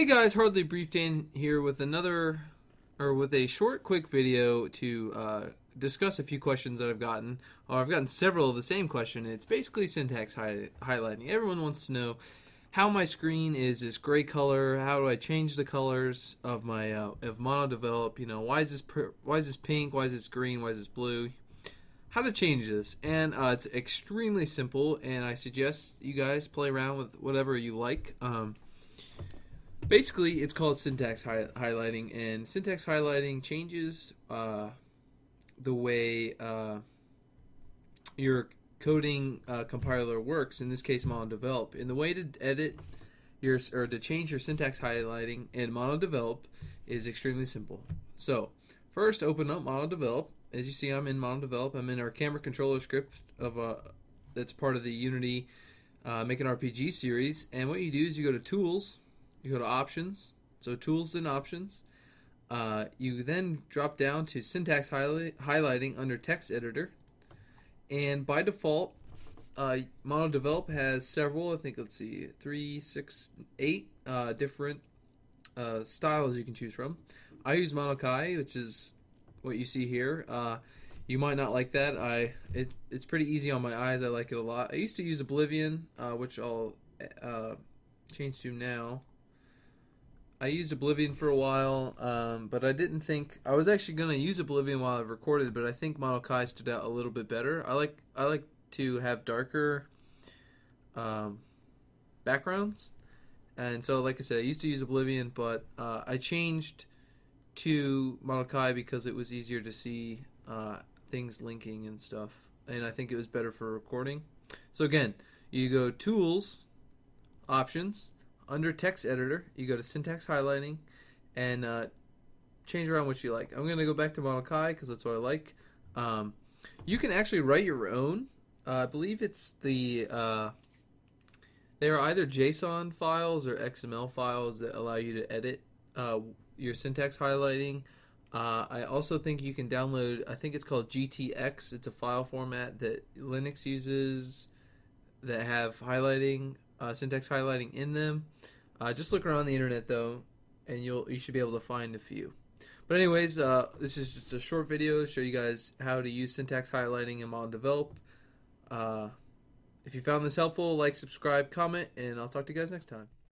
Hey guys, Hardly Brief Dan here with another, or with a short, quick video to uh, discuss a few questions that I've gotten. Or I've gotten several of the same question. It's basically syntax hi- highlighting. Everyone wants to know how my screen is this gray color. How do I change the colors of my uh, of MonoDevelop? You know, why is this per- why is this pink? Why is this green? Why is this blue? How to change this, and uh, it's extremely simple. And I suggest you guys play around with whatever you like. Um, basically it's called syntax hi- highlighting and syntax highlighting changes uh, the way uh, your coding uh, compiler works in this case monodevelop and the way to edit your or to change your syntax highlighting in monodevelop is extremely simple. So first open up monodevelop as you see i'm in monodevelop i'm in our camera controller script of a uh, that's part of the unity uh, make an rpg series. And what you do is you go to tools you go to options, so tools and options. Uh, you then drop down to syntax highlight, highlighting under text editor. And by default, uh, MonoDevelop has several, I think, let's see, three, six, eight uh, different uh, styles you can choose from. I use Monokai, which is what you see here. Uh, you might not like that. I it, It's pretty easy on my eyes. I like it a lot. I used to use Oblivion, uh, which I'll uh, change to now. I used Oblivion for a while, um, but I didn't think I was actually going to use Oblivion while I recorded. But I think Monokai stood out a little bit better. I like I like to have darker um, backgrounds, and so like I said, I used to use Oblivion, but uh, I changed to Monokai because it was easier to see uh, things linking and stuff, and I think it was better for recording. So again, you go Tools, Options under text editor, you go to syntax highlighting and uh, change around what you like. I'm going to go back to Monokai because that's what I like. Um, you can actually write your own. Uh, I believe it's the. Uh, they are either JSON files or XML files that allow you to edit uh, your syntax highlighting. Uh, I also think you can download, I think it's called GTX. It's a file format that Linux uses that have highlighting uh, syntax highlighting in them. Uh, just look around the internet though, and you'll you should be able to find a few. But anyways, uh, this is just a short video to show you guys how to use syntax highlighting in MonoDevelop. Uh, if you found this helpful, like, subscribe, comment, and I'll talk to you guys next time.